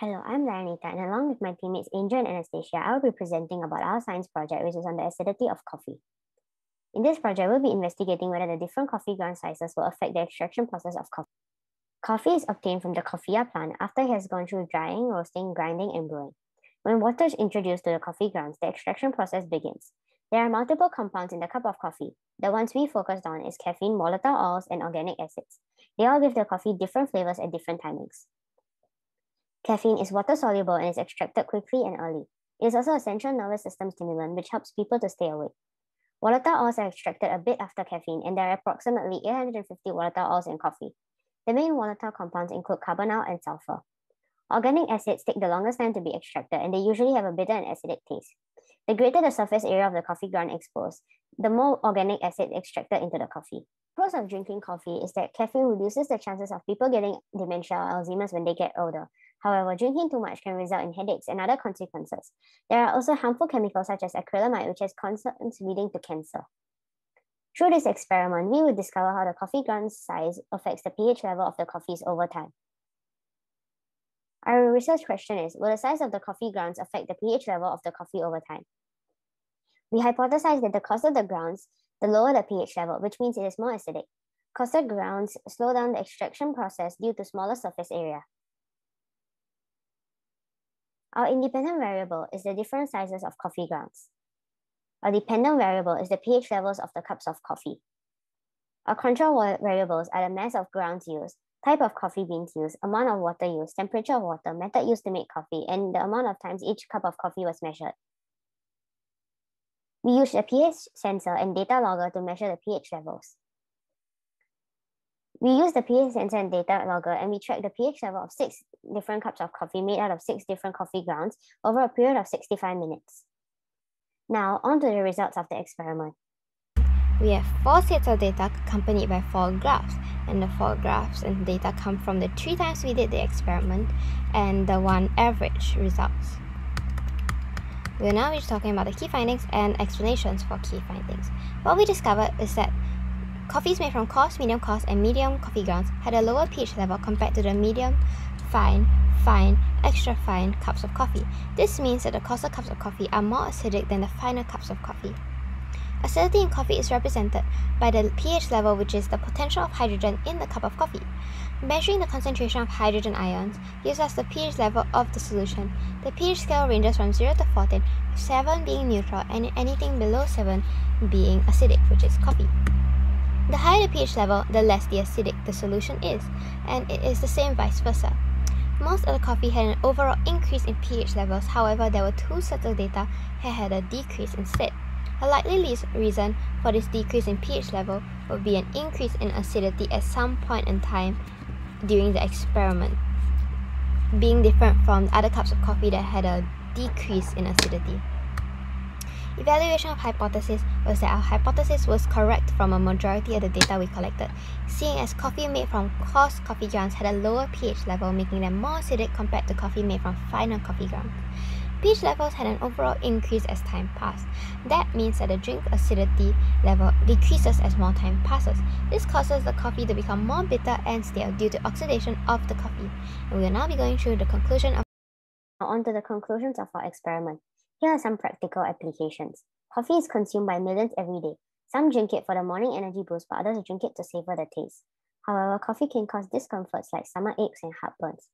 Hello, I'm Dayanita, and along with my teammates Angel and Anastasia, I will be presenting about our science project, which is on the acidity of coffee. In this project, we'll be investigating whether the different coffee ground sizes will affect the extraction process of coffee. Coffee is obtained from the coffea plant after it has gone through drying, roasting, grinding, and brewing. When water is introduced to the coffee grounds, the extraction process begins. There are multiple compounds in the cup of coffee. The ones we focused on is caffeine, volatile oils, and organic acids. They all give the coffee different flavors at different timings. Caffeine is water soluble and is extracted quickly and early. It is also a central nervous system stimulant which helps people to stay awake. Volatile oils are extracted a bit after caffeine, and there are approximately 850 volatile oils in coffee. The main volatile compounds include carbonyl and sulfur. Organic acids take the longest time to be extracted, and they usually have a bitter and acidic taste. The greater the surface area of the coffee ground exposed, the more organic acid extracted into the coffee. Pros of drinking coffee is that caffeine reduces the chances of people getting dementia or Alzheimer's when they get older, However, drinking too much can result in headaches and other consequences. There are also harmful chemicals such as acrylamide, which has concerns leading to cancer. Through this experiment, we will discover how the coffee ground size affects the pH level of the coffees over time. Our research question is, will the size of the coffee grounds affect the pH level of the coffee over time? We hypothesize that the coarser the grounds, the lower the pH level, which means it is more acidic. Coarser grounds slow down the extraction process due to smaller surface area. Our independent variable is the different sizes of coffee grounds. Our dependent variable is the pH levels of the cups of coffee. Our control variables are the mass of grounds used, type of coffee beans used, amount of water used, temperature of water, method used to make coffee, and the amount of times each cup of coffee was measured. We used a pH sensor and data logger to measure the pH levels. We use the pH sensor and data logger and we track the pH level of six different cups of coffee made out of six different coffee grounds over a period of 65 minutes. Now, on to the results of the experiment. We have four sets of data accompanied by four graphs, and the four graphs and data come from the three times we did the experiment and the one average results. We will now be talking about the key findings and explanations for key findings. What we discovered is that Coffees made from coarse, medium coarse, and medium coffee grounds had a lower pH level compared to the medium, fine, fine, extra fine cups of coffee. This means that the coarser cups of coffee are more acidic than the finer cups of coffee. Acidity in coffee is represented by the pH level, which is the potential of hydrogen in the cup of coffee. Measuring the concentration of hydrogen ions gives us the pH level of the solution. The pH scale ranges from 0 to 14, 7 being neutral and anything below 7 being acidic, which is coffee. The higher the pH level, the less the acidic the solution is, and it is the same vice versa. Most of the coffee had an overall increase in pH levels, however, there were two sets of data that had a decrease instead. A likely reason for this decrease in pH level would be an increase in acidity at some point in time during the experiment, being different from other cups of coffee that had a decrease in acidity. Evaluation of hypothesis was that our hypothesis was correct from a majority of the data we collected, seeing as coffee made from coarse coffee grounds had a lower pH level, making them more acidic compared to coffee made from finer coffee grounds. pH levels had an overall increase as time passed. That means that the drink acidity level decreases as more time passes. This causes the coffee to become more bitter and stale due to oxidation of the coffee. And we will now be going through the conclusion of on to the conclusions of our experiment. Here are some practical applications. Coffee is consumed by millions every day. Some drink it for the morning energy boost, but others drink it to savor the taste. However, coffee can cause discomforts like stomach aches and heartburns.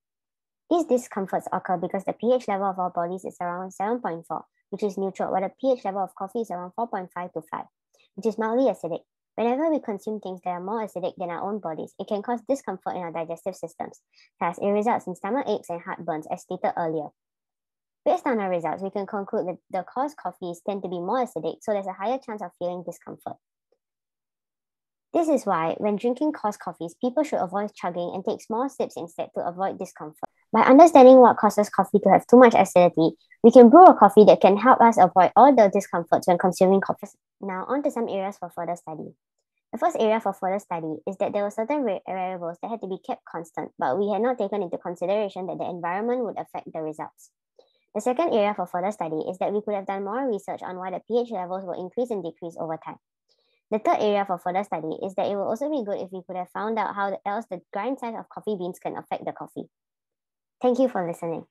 These discomforts occur because the pH level of our bodies is around 7.4, which is neutral, while the pH level of coffee is around 4.5 to 5, which is mildly acidic. Whenever we consume things that are more acidic than our own bodies, it can cause discomfort in our digestive systems. Thus, it results in stomach aches and heartburns, as stated earlier. Based on our results, we can conclude that the coarse coffees tend to be more acidic, so there's a higher chance of feeling discomfort. This is why, when drinking coarse coffees, people should avoid chugging and take small sips instead to avoid discomfort. By understanding what causes coffee to have too much acidity, we can brew a coffee that can help us avoid all the discomforts when consuming coffee. Now, on to some areas for further study. The first area for further study is that there were certain variables that had to be kept constant, but we had not taken into consideration that the environment would affect the results. The second area for further study is that we could have done more research on why the pH levels will increase and decrease over time. The third area for further study is that it will also be good if we could have found out how else the grind size of coffee beans can affect the coffee. Thank you for listening.